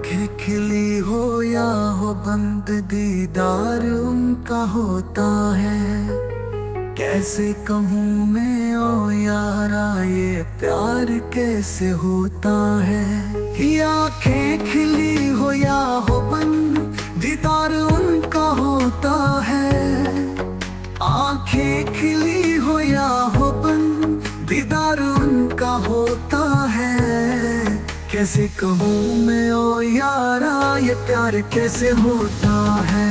आँखें खिली हो या हो बंद दीदार उनका होता है। कैसे कहूँ मैं, ओ यारा, ये प्यार कैसे होता है? आँखें खिली हो या हो बंद दीदार उनका होता है। आँखें खिली कैसे कहूँ मैं, ओ यारा, ये प्यार कैसे होता है?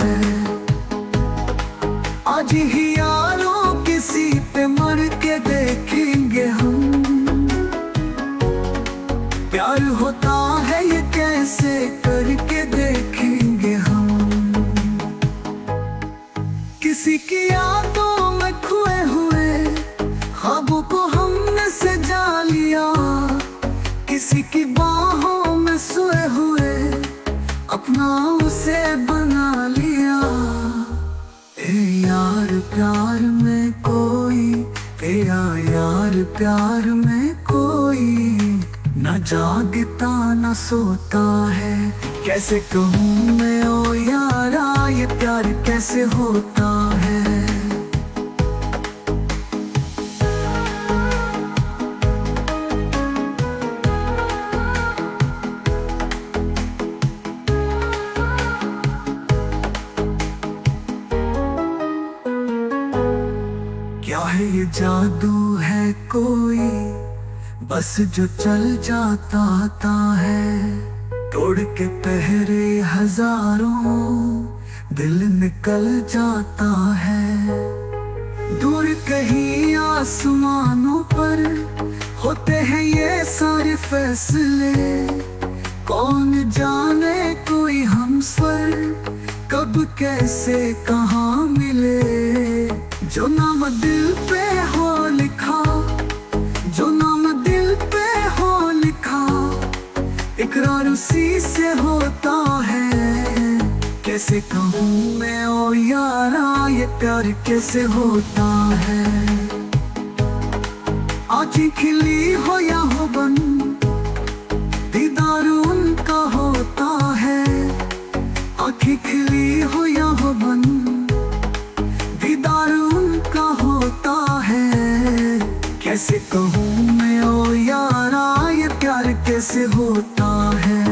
आज ही यारों किसी पे मर के देखेंगे हम। प्यार होता है, ये कैसे करके देखेंगे हम? किसी की यादों अपना उसे बना लिया। ए यार, प्यार में कोई, ए यार, प्यार में कोई। न जागता, न सोता है। कैसे कहूँ मैं, ओ यारा, ये प्यार कैसे होता है? क्या है ये जादू है कोई? बस जो चल जाता आता है। तोड़ के पहरे हज़ारों, दिल निकल जाता है। दूर कहीं आसमानों पर होते हैं ये सारे फैसले। कौन जाने कोई हम सर कब, कैसे, कहाँ मिले? दिल पे हो लिखा, जो नाम दिल पे हो लिखा, इकरार उसी से होता है। कैसे कहूँ मैं, ओ यारा, ये प्यार कैसे होता है? आज खिली हो या हो बंद दीदार उनका होता है। आँखें खिली हो या हो बंद कैसे कहूँ मैं ओ यारा ये प्यार कैसे होता है?